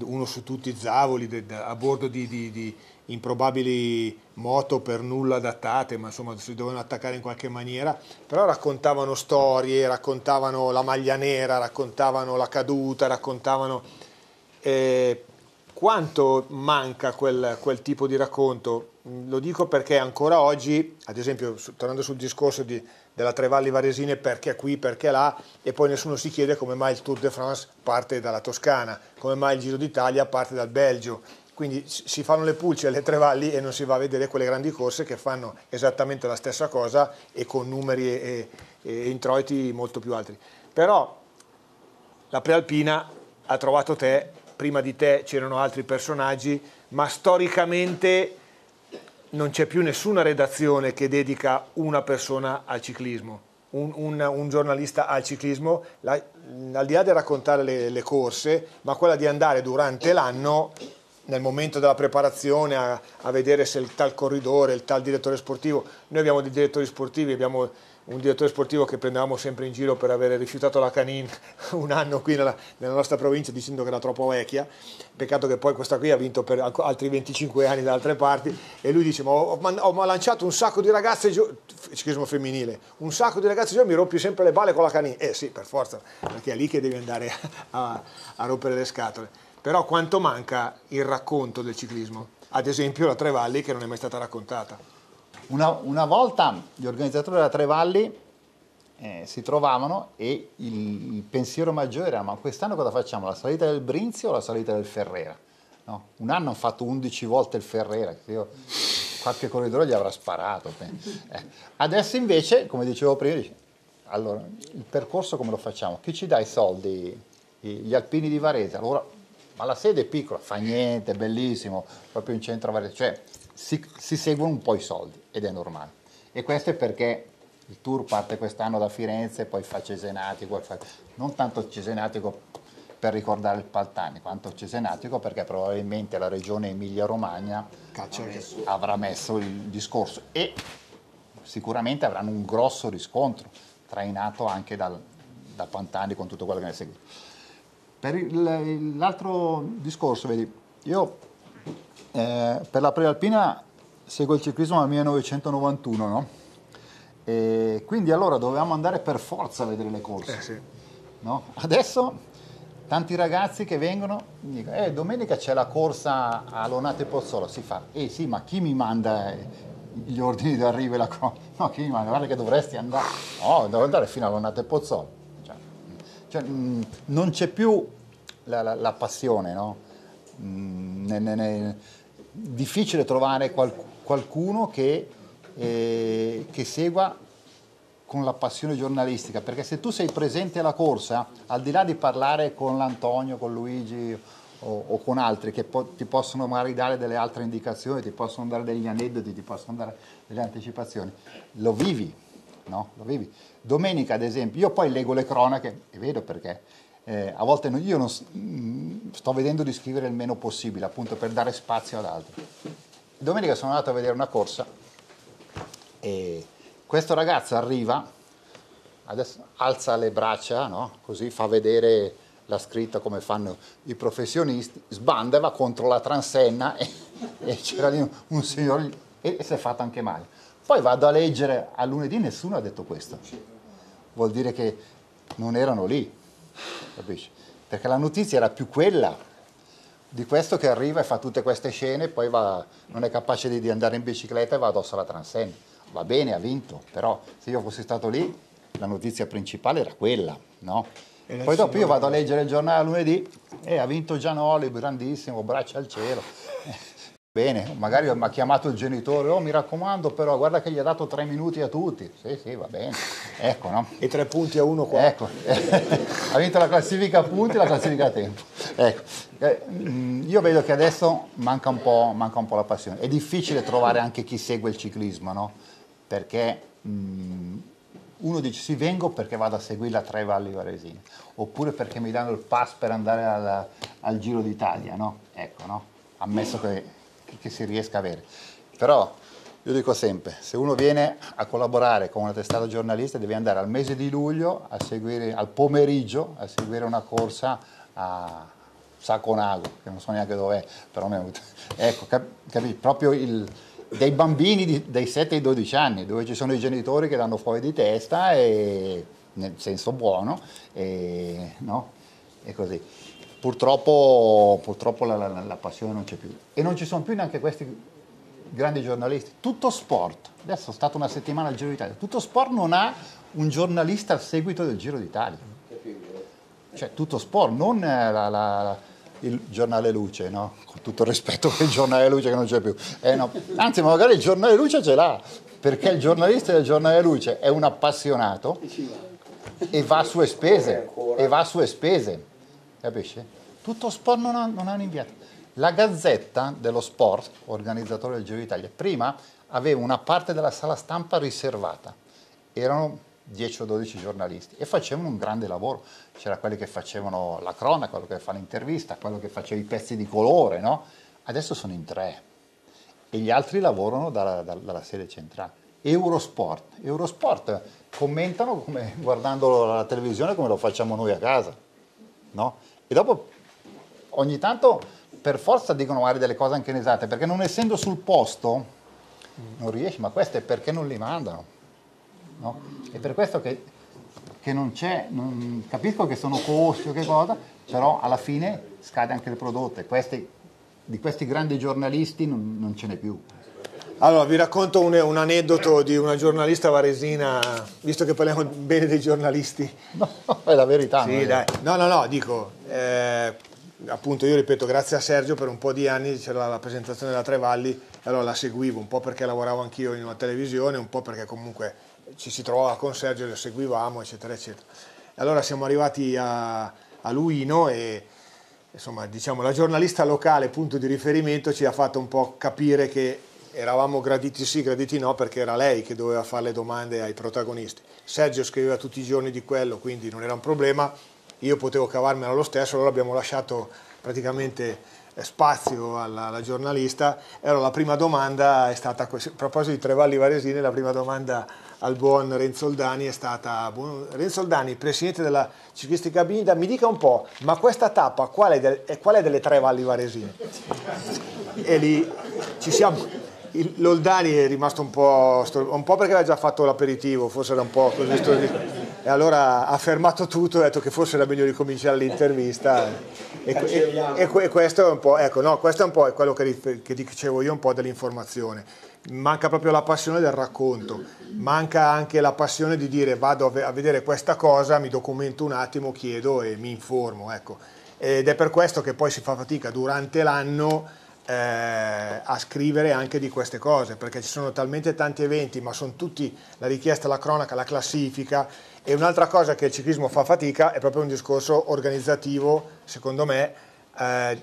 uno su tutti Zavoli, de- de- a bordo di, di- di improbabili moto per nulla adattate, ma insomma si dovevano attaccare in qualche maniera, però raccontavano storie, raccontavano la maglia nera, raccontavano la caduta, raccontavano... eh, quanto manca quel, quel tipo di racconto? Lo dico perché ancora oggi, ad esempio, tornando sul discorso di- della Trevalli Varesine, perché qui, perché là, e poi nessuno si chiede come mai il Tour de France parte dalla Toscana, come mai il Giro d'Italia parte dal Belgio. Quindi si fanno le pulce alle Trevalli e non si va a vedere quelle grandi corse che fanno esattamente la stessa cosa e con numeri e- e introiti molto più alti. Però la prealpina ha trovato te, prima di te c'erano altri personaggi, ma storicamente non c'è più nessuna redazione che dedica una persona al ciclismo, un, un- un giornalista al ciclismo, La- al di là di raccontare le, le corse, ma quella di andare durante l'anno, nel momento della preparazione, a, a vedere se il tal corridore, il tal direttore sportivo, noi abbiamo dei direttori sportivi, abbiamo un direttore sportivo che prendevamo sempre in giro per aver rifiutato la Canin un anno qui nella, nella nostra provincia dicendo che era troppo vecchia, peccato che poi questa qui ha vinto per al- altri 25 anni da altre parti e lui dice ma ho, ho ho lanciato un sacco di ragazze, ciclismo femminile, un sacco di ragazze giovani mi rompi sempre le balle con la Canin, eh sì per forza, perché è lì che devi andare a, a rompere le scatole, però quanto manca il racconto del ciclismo? Ad esempio la Trevalli che non è mai stata raccontata. Una, una volta gli organizzatori della Trevalli eh, si trovavano e il, il pensiero maggiore era ma quest'anno cosa facciamo? La salita del Brinzi o la salita del Ferrera? No? Un anno hanno fatto 11 volte il Ferrera, io- qualche corridore gli avrà sparato. Eh, Adesso invece, come dicevo prima, dici, allora, il percorso come lo facciamo? Chi ci dà i soldi? Gli alpini di Varese? Allora, ma la sede è piccola, fa niente, è bellissimo, proprio in centro a Varese, cioè si, si seguono un po' i soldi ed è normale. E questo è perché il tour parte quest'anno da Firenze, poi fa Cesenatico, fa- non tanto Cesenatico per ricordare il Paltani, quanto cesenatico, perché probabilmente la regione Emilia-Romagna avrà messo il discorso e sicuramente avranno un grosso riscontro, trainato anche dal, da Pantani con tutto quello che ne segue. Per l'altro discorso, vedi, io eh, per la prealpina seguo il ciclismo dal 1991, no? E quindi allora dovevamo andare per forza a vedere le corse. Eh, sì. no? Adesso tanti ragazzi che vengono dicono, eh, domenica c'è la corsa a Lonate Pozzola, si fa, eh sì, ma chi mi manda eh, gli ordini d'arrivo e la cosa? No, chi mi manda? Guarda che dovresti andare. No, devo andare fino a Lonate Pozzola. Cioè, cioè, mh, non c'è più la, la- la passione, no? Mm, ne- ne- ne- difficile trovare qual- qualcuno che, eh, che segua con la passione giornalistica, perché se tu sei presente alla corsa, al di là di parlare con l'Antonio, con Luigi o, o con altri che po- ti possono magari dare delle altre indicazioni, ti possono dare degli aneddoti, ti possono dare delle anticipazioni, lo vivi, no? Lo vivi. Domenica, ad esempio, io poi leggo le cronache e vedo perché. Eh, a volte io non mm, sto vedendo di scrivere il meno possibile, appunto per dare spazio ad altri. Domenica sono andato a vedere una corsa e questo ragazzo arriva, adesso alza le braccia, no? così fa vedere la scritta come fanno i professionisti, sbanda e va contro la transenna e, e c'era lì un, un signore e, e si è fatto anche male. Poi vado a leggere a lunedì, nessuno ha detto questo. Vuol dire che non erano lì, capisci? Perché la notizia era più quella di questo che arriva e fa tutte queste scene, poi va, non è capace di, di andare in bicicletta e va addosso alla transenna. Va bene, ha vinto, però se io fossi stato lì, la notizia principale era quella, no? E Poi dopo io vado a leggere il giornale lunedì e ha vinto Gianoli, grandissimo, braccia al cielo. Bene, magari mi ha chiamato il genitore, oh mi raccomando però guarda che gli ha dato tre minuti a tutti. Sì, sì, va bene. Ecco, no? E tre punti a uno qua. Ecco, ha vinto la classifica a punti e la classifica a tempo. Ecco, eh, mm, io vedo che adesso manca un, po', manca un po' la passione. È difficile trovare anche chi segue il ciclismo, no? Perché mm, uno dice sì, vengo perché vado a seguire la Tre Valli Varesine, oppure perché mi danno il pass per andare alla- al Giro d'Italia, no? Ecco, no? Ammesso che, che si riesca a avere. Però io dico sempre, se uno viene a collaborare con una testata giornalista deve andare al mese di luglio a seguire, al pomeriggio a seguire una corsa a Saconago, che non so neanche dov'è, però mi è venuto- Ecco, cap- capi? Proprio il- dei bambini di- dai 7 ai 12 anni, dove ci sono i genitori che danno fuori di testa, e, nel senso buono, e, no? e così. Purtroppo, purtroppo la, la- la passione non c'è più. E non ci sono più neanche questi grandi giornalisti. Tutto sport. Adesso è stata una settimana al Giro d'Italia. Tutto sport non ha un giornalista al seguito del Giro d'Italia. Cioè, tutto sport, non eh, la- la- il giornale Luce, no? Con tutto il rispetto per il giornale Luce che non c'è più. Eh, no. Anzi, magari il giornale Luce ce l'ha, perché il giornalista del giornale Luce è un appassionato e va a sue spese. E va a sue spese. Capisci? Tutto sport non ha, non ha un inviato. La Gazzetta dello Sport, organizzatore del Giro d'Italia, prima aveva una parte della sala stampa riservata. Erano 10 o 12 giornalisti e facevano un grande lavoro. C'era quelli che facevano la cronaca, quello che fa l'intervista, quello che faceva i pezzi di colore, no? Adesso sono in tre e gli altri lavorano dalla, dalla- dalla sede centrale. Eurosport. Eurosport commentano come, guardando la televisione come lo facciamo noi a casa. no? E dopo ogni tanto per forza dicono magari delle cose anche inesatte, perché non essendo sul posto non riesci, ma questo è perché non li mandano. no? È per questo che, che non c'è, non- capisco che sono costi o che cosa, però alla fine scade anche il prodotto e questi- di questi grandi giornalisti non, non ce n'è più. Allora, vi racconto un, un aneddoto di una giornalista varesina, visto che parliamo bene dei giornalisti. No, è la verità. Sì, dai. No, no, no, dico, eh, appunto io ripeto, grazie a Sergio per un po' di anni c'era la presentazione della Trevalli e allora la seguivo, un po' perché lavoravo anch'io in una televisione, un po' perché comunque ci si trovava con Sergio, lo seguivamo, eccetera, eccetera. Allora siamo arrivati a, a Luino e insomma, diciamo, la giornalista locale, punto di riferimento, ci ha fatto un po' capire che eravamo graditi sì, graditi no, perché era lei che doveva fare le domande ai protagonisti. Sergio scriveva tutti i giorni di quello, quindi non era un problema. Io potevo cavarmela lo stesso, allora abbiamo lasciato praticamente eh, spazio alla, alla giornalista. Allora la prima domanda è stata, a proposito di Trevalli Varesini, la prima domanda al buon Renzo Oldani è stata, buon, Renzo Oldani, presidente della ciclistica Binda, mi dica un po', ma questa tappa qual è, del, qual è delle tre valli varesine? E lì ci siamo, L'Oldani è rimasto un po', un po' perché aveva già fatto l'aperitivo, forse era un po' così e allora ha fermato tutto e ha detto che forse era meglio ricominciare l'intervista e, e, e, questo è un po', ecco, no, questo è un po' quello che, che dicevo io, un po' dell'informazione manca proprio la passione del racconto, manca anche la passione di dire vado a vedere questa cosa, mi documento un attimo, chiedo e mi informo. Ecco. Ed è per questo che poi si fa fatica durante l'anno eh, a scrivere anche di queste cose, perché ci sono talmente tanti eventi, ma sono tutti la richiesta, la cronaca, la classifica. E un'altra cosa che il ciclismo fa fatica è proprio un discorso organizzativo, secondo me, eh,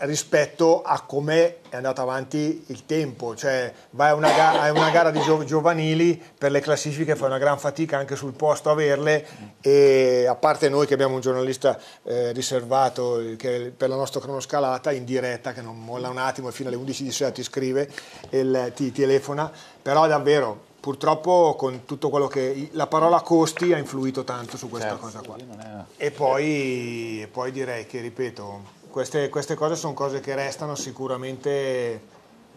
rispetto a come è andato avanti il tempo, cioè vai a una, gara, a una gara di giovanili, per le classifiche fai una gran fatica anche sul posto averle e a parte noi che abbiamo un giornalista eh, riservato che per la nostra cronoscalata in diretta che non molla un attimo fino alle 11 di sera ti scrive e ti telefona, però davvero purtroppo con tutto quello che la parola costi ha influito tanto su questa certo, cosa qua. E poi, poi direi che ripeto queste, queste, cose sono cose che restano sicuramente,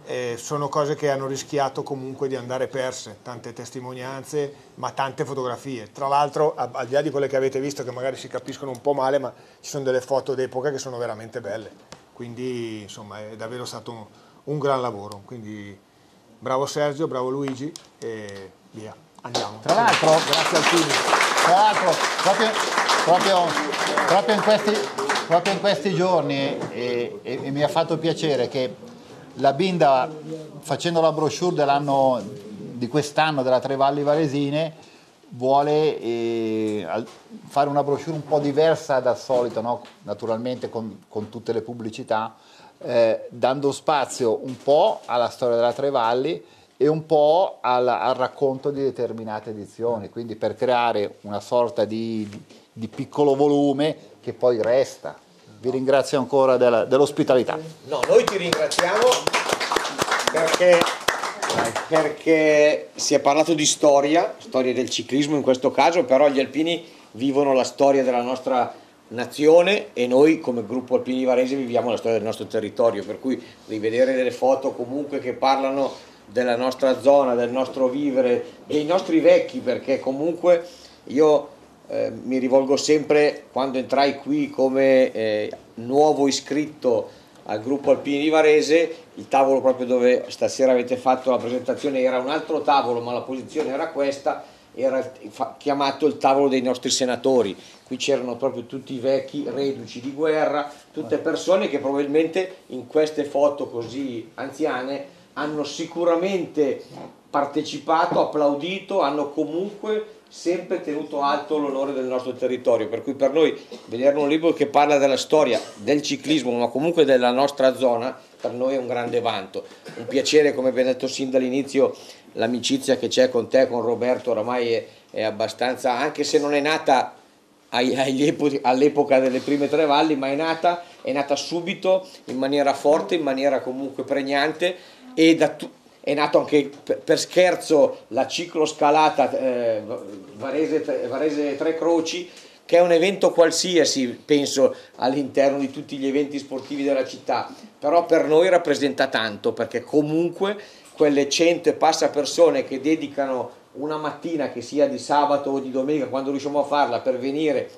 eh, sono cose che hanno rischiato comunque di andare perse, tante testimonianze, ma tante fotografie. Tra l'altro, al di là di quelle che avete visto, che magari si capiscono un po' male, ma ci sono delle foto d'epoca che sono veramente belle. Quindi, insomma, è davvero stato un, un gran lavoro. Quindi, bravo Sergio, bravo Luigi e via. Andiamo. Tra l'altro, grazie al team. Tra l'altro, proprio, proprio, proprio in questi proprio in questi giorni e, e, e mi ha fatto piacere che la Binda, facendo la brochure dell'anno di quest'anno della Trevalli Varesine, vuole eh, fare una brochure un po' diversa dal solito, no? naturalmente con, con, tutte le pubblicità, eh, dando spazio un po' alla storia della Trevalli e un po' al, al, racconto di determinate edizioni, quindi per creare una sorta di, di, di piccolo volume che poi resta. Vi ringrazio ancora della, dell'ospitalità. No, noi ti ringraziamo perché, perché si è parlato di storia, storia del ciclismo in questo caso, però gli alpini vivono la storia della nostra nazione e noi come gruppo alpini varese viviamo la storia del nostro territorio, per cui rivedere delle foto comunque che parlano della nostra zona, del nostro vivere, dei nostri vecchi, perché comunque io eh, mi rivolgo sempre quando entrai qui come eh, nuovo iscritto al gruppo Alpini di Varese, il tavolo proprio dove stasera avete fatto la presentazione era un altro tavolo, ma la posizione era questa, era chiamato il tavolo dei nostri senatori. Qui c'erano proprio tutti i vecchi reduci di guerra, tutte persone che probabilmente in queste foto così anziane hanno sicuramente partecipato, applaudito, hanno comunque sempre tenuto alto l'onore del nostro territorio, per cui per noi vedere un libro che parla della storia del ciclismo, ma comunque della nostra zona, per noi è un grande vanto. Un piacere, come abbiamo detto sin dall'inizio, l'amicizia che c'è con te, con Roberto, oramai è, è abbastanza, anche se non è nata all'epoca delle prime tre valli, ma è nata, è nata subito in maniera forte, in maniera comunque pregnante e da tutti è nato anche per scherzo la cicloscalata eh, Varese, Varese Tre Croci che è un evento qualsiasi, penso, all'interno di tutti gli eventi sportivi della città, però per noi rappresenta tanto perché comunque quelle cento e passa persone che dedicano una mattina, che sia di sabato o di domenica, quando riusciamo a farla, per venire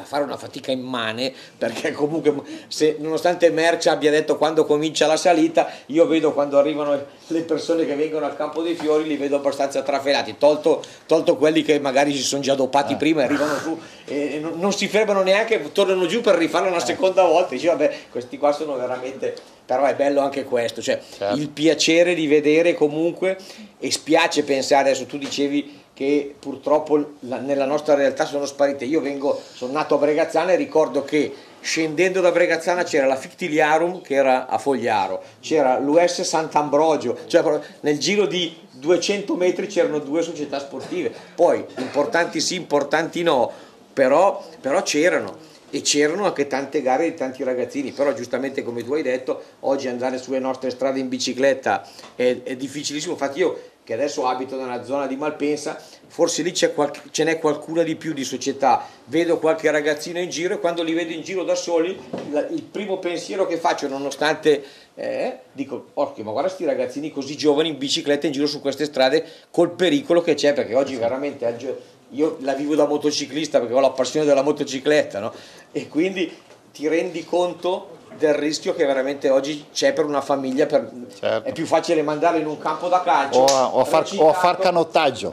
a fare una fatica immane perché comunque se, nonostante Mercia abbia detto quando comincia la salita io vedo quando arrivano le persone che vengono al campo dei fiori li vedo abbastanza trafelati tolto, tolto quelli che magari si sono già dopati eh. prima e arrivano su e non, non, si fermano neanche tornano giù per rifarlo una eh. seconda volta dici vabbè questi qua sono veramente però è bello anche questo cioè certo. il piacere di vedere comunque e spiace pensare adesso tu dicevi che purtroppo nella nostra realtà sono sparite. Io vengo, sono nato a Bregazzana e ricordo che scendendo da Bregazzana c'era la Fictiliarum che era a Fogliaro, c'era l'US Sant'Ambrogio, cioè nel giro di 200 metri c'erano due società sportive, poi importanti sì, importanti no, però, però c'erano. E c'erano anche tante gare di tanti ragazzini, però giustamente come tu hai detto, oggi andare sulle nostre strade in bicicletta è, è difficilissimo, infatti io che adesso abito nella zona di Malpensa, forse lì c'è qualche- ce n'è qualcuna di più di società, vedo qualche ragazzino in giro e quando li vedo in giro da soli, la- il primo pensiero che faccio, nonostante, eh, dico, occhio, ma guarda questi ragazzini così giovani in bicicletta in giro su queste strade col pericolo che c'è, perché oggi veramente al gio- io la vivo da motociclista perché ho la passione della motocicletta, no? E quindi ti rendi conto del rischio che veramente oggi c'è per una famiglia, per- Certo. è più facile mandarlo in un campo da calcio o a, o a far, o a far canottaggio.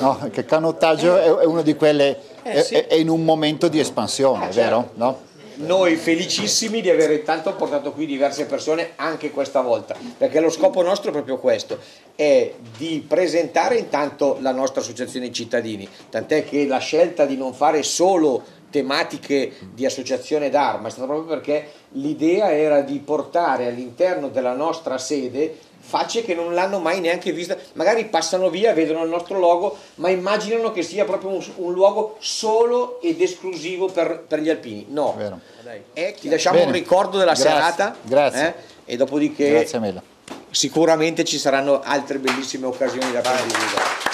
No, che canottaggio è, è uno di quelle, Eh, è, sì. è in un momento di espansione, certo. vero? No? Noi felicissimi di aver intanto portato qui diverse persone anche questa volta, perché lo scopo nostro è proprio questo, è di presentare intanto la nostra associazione cittadini, tant'è che la scelta di non fare solo tematiche di associazione d'arma è stata proprio perché l'idea era di portare all'interno della nostra sede facce che non l'hanno mai neanche vista, magari passano via, vedono il nostro logo, ma immaginano che sia proprio un, un luogo solo ed esclusivo per, per gli alpini. No. Eh, ti lasciamo Bene. un ricordo della Grazie, serata grazie. eh, e dopodiché sicuramente ci saranno altre bellissime occasioni da condividere.